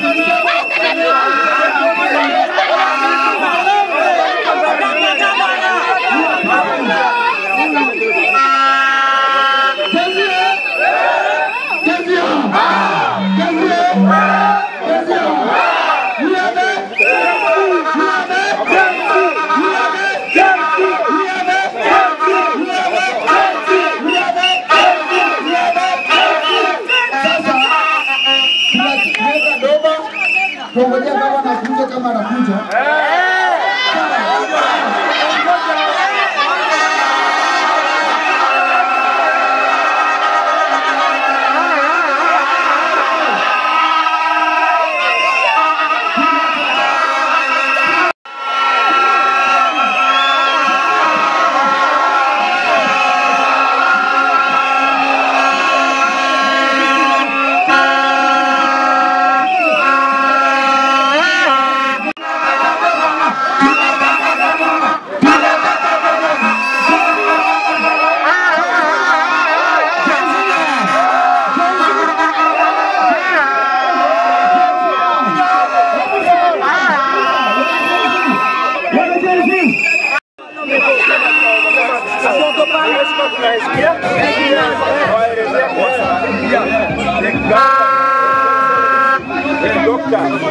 Bye-bye. Kama.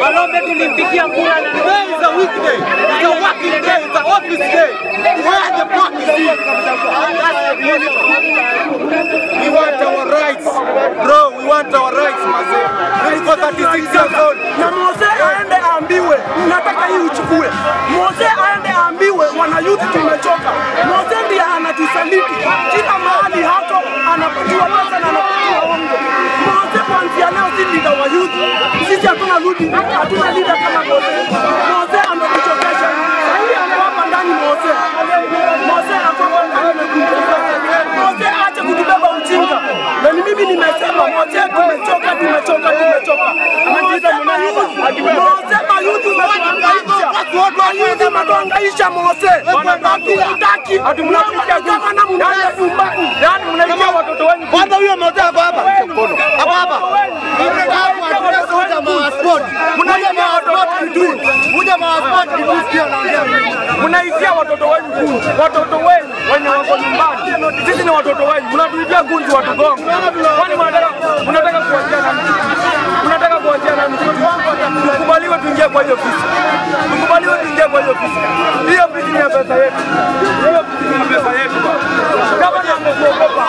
Malombe tulimpigia kula na today is a weekday. It's a working day. It's a office day. Where the fuck is he? We want our rights. Bro, tumechoka. Mose mayuthi, Mose hatutaki, hatumnapiga gavana mnaenda nyumbani, yani mnaitia watoto wenu. Kwanza huyo Mose hapa hapa. Hapa hapa. Mnaitia watoto wenu watoto wenu wenye wako nyumbani. Sisi ni watoto wenu, mnatuitia gunzi watugongo. Kwani mnataka mnataka tuingie kwa hiyo ofisi, tukubaliwe tuingie kwa hiyo ofisi. Hiyo ofisi ni ya pesa yetu, hiyo ofisi ni ya pesa yetu. Kama ni amekuogopa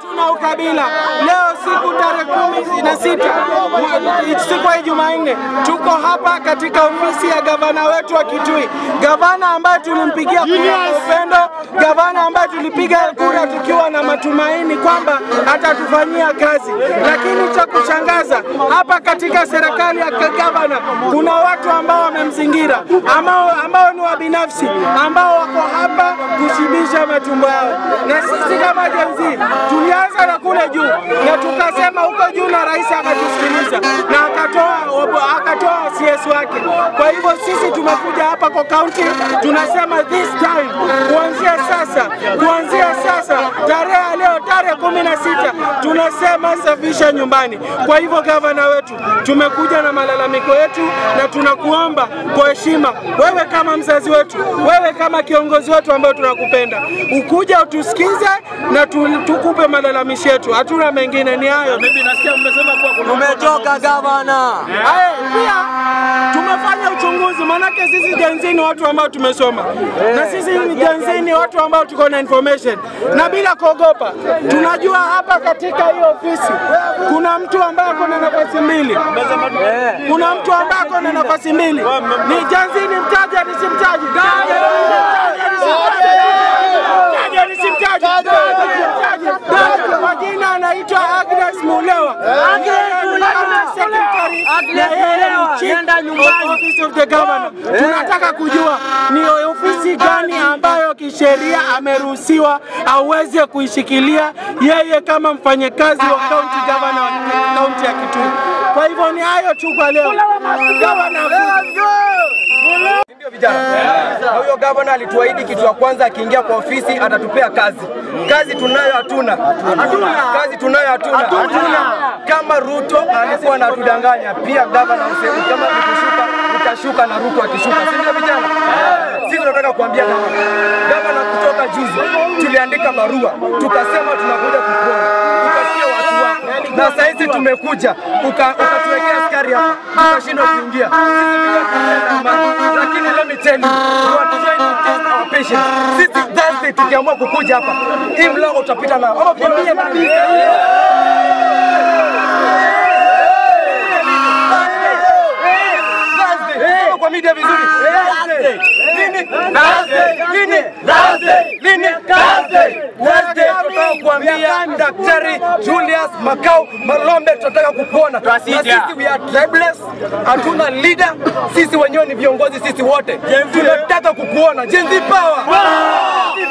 Tuna ukabila. Leo siku tarehe kumi na sita siku ya Jumanne, tuko hapa katika ofisi ya gavana wetu wa Kitui, gavana ambaye tulimpigia kura kwa upendo, gavana ambaye tulipiga kura tukiwa na matumaini kwamba atatufanyia kazi, lakini cha kushangaza hapa katika serikali ya gavana kuna watu ambao wamemzingira ambao, ambao ni wabinafsi ambao wako hapa kushibisha matumbo yao, na sisi kama Gen tulianza na kule juu na tukasema huko juu, na rais akatusikiliza na akatoa akatoa CS wake. Kwa hivyo sisi tumekuja hapa kwa kaunti, tunasema this time, kuanzia sasa, kuanzia sasa tarehe ya leo tarehe kumi na sita tunasema safisha nyumbani. Kwa hivyo gavana wetu, tumekuja na malalamiko yetu na tunakuomba kwa heshima, wewe kama mzazi wetu, wewe kama kiongozi wetu ambayo tunakupenda, ukuja utusikize na tukupe malalamishi yetu. Hatuna mengine, ni hayo. Mimi nasikia mmesema kuwa kuna Umechoka gavana. Aye, pia tumefanya uchunguzi, maanake sisi Gen Z ni watu ambao tumesoma na sisi ni Gen Z ni watu ambao tuko na information, na bila kuogopa tunajua hapa katika hii ofisi kuna mtu ambaye ako na nafasi mbili, kuna mtu ambaye ako na nafasi mbili. Ni Gen Z, ni mtaja nisimtaji? simtaji nisimtaji? Kwa jina anaitwa Agnes Mulewa. Secretary na yeye nyumbani. office of the governor. Tunataka kujua ni ofisi gani ambayo kisheria ameruhusiwa aweze kuishikilia yeye kama mfanyakazi wa county governor wa county ya Kitui. Kwa hivyo ni hayo tu kwa leo. Governor, Ndio vijana. Na huyo gavana alituahidi kitu ya kwanza akiingia kwa ofisi atatupea kazi. Kazi tunayo hatuna. Hatuna. Kazi tunayo hatuna. Hatuna. Kama Ruto alikuwa anatudanganya, pia gavana msema kama nikushuka utashuka na Ruto akishuka. Si ndio vijana? Sisi tunataka kuambia gavana. Gavana kutoka juzi tuliandika barua tukasema tunakuja kukuona. Na saizi tumekuja tumekuja uka- ukatuwekea askari hapa tukashindwa kuingia. Lakini let me tell you, you are trying to test our patience. Sisi Thursday tukiamua kukuja hapa, hii mlango utapita nao. Ama tuambie kwa media vizuri. Lini? Lini? Lini? Kuambia Daktari Julius Makau Malombe tunataka kukuona. Na sisi we are tribeless, hatuna leader. Sisi wenyewe ni viongozi sisi wote. Tunataka kukuona. Jenzi power.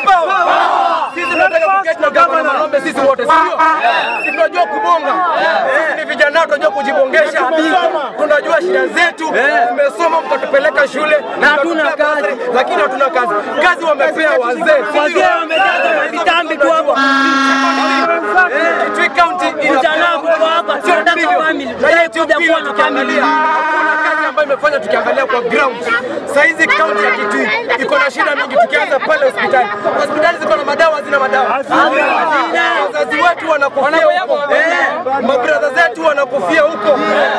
Power. Sisi tunataka kuketi na gavana Malombe sisi wote, si ndio? Sisi tunajua kubonga, sisi ni vijana, tunajua kujibongesha, tunajua shida zetu. Tumesoma, mkatupeleka shule na hatuna kazi, lakini hatuna kazi. Kazi wamepea wazee, wazee wamejaza mavitambi tu hapa. Kitui County vijana wako hapa, tunataka family, tunataka kuwa na. Ambayo imefanya tukiangalia kwa ground. Saizi kaunti ya Kitui iko na shida mingi, tukianza pale hospitali. Hospitali ziko na madawa, hazina madawa. Wazazi wetu wanakufia huko, mabrada mabradha zetu wanakofia huko,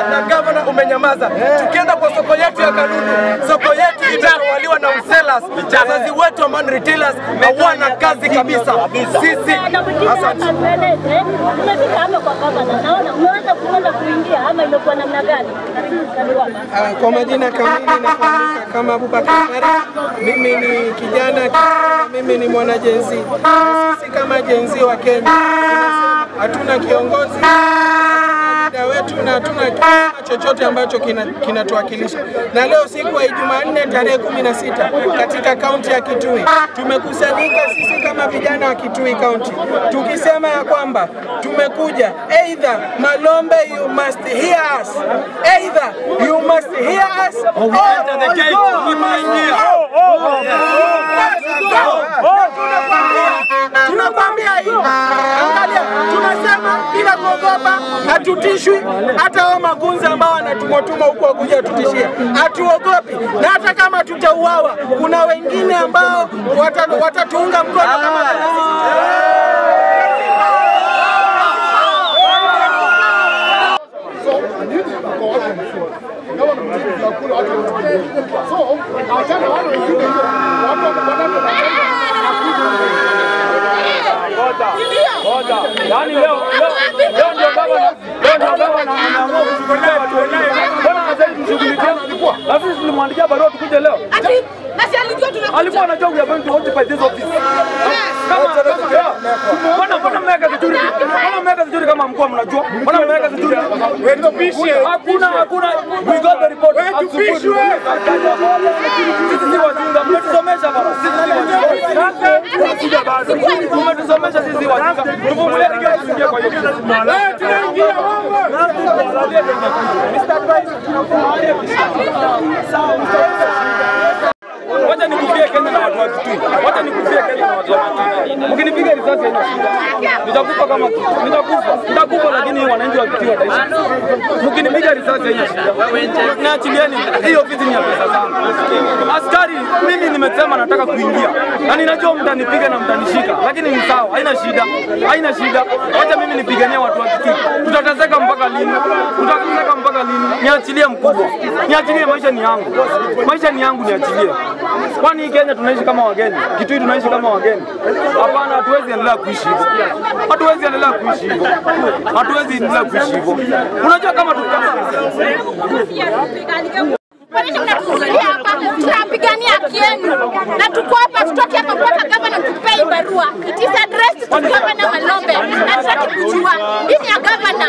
na gavana umenyamaza. Tukienda kwa soko yetu ya Kalundu, soko yetu itawaliwa na uselas. Wazazi wetu ambao ni retailers hawana kazi kabisa. Sisi asante. Tumefika hapa kwa gavana, naona umeweza kuweza kuingia ama imekuwa namna gani? Kwa majina kamili nafahamika kama Abubakar. Mimi ni kijana kijana, mimi ni mwana jenzi. Na Sisi kama jenzi wa Kenya hatuna kiongozi muda wetu na hatuna chochote ambacho kinatuwakilisha kina-. Na leo siku ya Jumanne tarehe kumi na sita katika kaunti ya Kitui tumekusanyika sisi kama vijana wa Kitui kaunti tukisema ya kwamba tumekuja either Malombe you must hear us either you must hear us or Tunakwambia- tunasema kuogopa, hatutishwi. Hata hao magunzi ambao wanatumotuma huko wakuja tutishie, hatuogopi. Na hata kama tutauawa, kuna wengine ambao wata- watatuunga mkono kama. Yaani leo leo Mbona hawezi kushughulikia? Na sisi tulimwandikia barua tukuje leo. Alikuwa anajua we are going to occupy this office. Kama kama. Mbona mbona mmeweka vizuri? Mbona mmeweka vizuri kama mkuu mnajua? Mbona mmeweka vizuri? Hakuna hakuna we got the report. Asubuhi. Sisi si wajinga, mmetusomesha baba. Sisi si wajinga. Tunakuja bado. Mmetusomesha sisi wajinga. Tuvumilie gari tuingie kwa hiyo. Eh, tunaingia Wacha nikufie Kenya na watu wa Kitui. Wacha nikufie Kenya na watu wa Kitui. Mkinipiga risasi haina shida. Nitakufa kama nitakufa. Nitakufa lakini wananchi wa Kitui wataishi. Mkinipiga risasi haina shida. Naachilieni. Hii ofisi ni ya pesa zangu. Askari mimi nimesema nataka kuingia. Na ninajua mtanipiga na mtanishika. Lakini ni sawa. Haina shida. Haina shida. Wacha mimi nipiganie watu wa Kitui. Mpaka lini? Utateseka mpaka lini? Niachilie mkubwa. Niachilie maisha ni yangu. Maisha ni yangu niachilie. Kwani Kenya tunaishi kama wageni? Kitui tunaishi kama wageni? Hapana, hatuwezi endelea kuishi hivyo. Hatuwezi endelea kuishi hivyo. Hatuwezi endelea kuishi hivyo. Unajua kama tukama Tunapigania haki yenu. Na tuko hapa, tutoke hapa mpaka gavana tupei barua. It is addressed to Governor Malombe na tutaki kujua. Hii ni ya gavana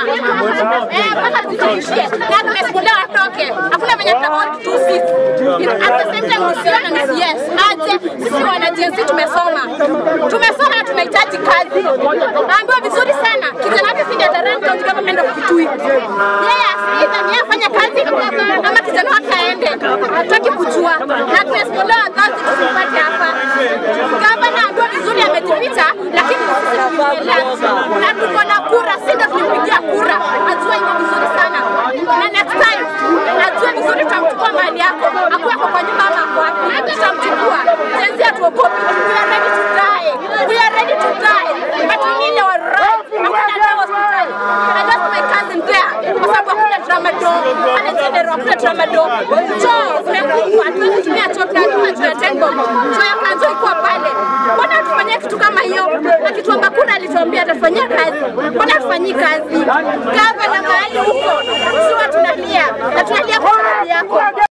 eh, mpaka tuishie na tumesimulia watoke. Hakuna venye tutakuwa tu sisi at the same time usiona ni yes aje. Sisi wanajensi tumesoma, tumesoma na tunahitaji kazi. Naambiwa vizuri sana kijana wake Sindi atarani county government of Kitui, yeye asiidha ni afanye kazi ama kijana wake aende, hataki kujua. Na tumesimuliwa wazazi tusipate hapa. Gavana ambiwa vizuri amejificha, lakini sisi tulimwelea na tuko na kura, si ndio tulimpigia kura, ajua hivyo vizuri sana, na next time ajue vizuri tutamchukua mali yako, akuwako kwa nyumba ama ako wapi, tutamchukua. Jenzi hatuogopi, we are ready to die, we are ready to die, but we need our right. Hakuna dawa hospitali. I lost my cousin there kwa sababu hakuna tramadol, General hakuna tramadol. Choo zimefungwa, hatuwezi tumia choo, tunatuma tunatengo. choo ya Kanzo ikuwa pale. Mbona tufanyie kitu kama hiyo? Akituamba kuna alituambia atafanyia kazi, mbona tufanyii kazi? Gavana mahali huko, sisi tunalia na tunalia kwa sababu yako.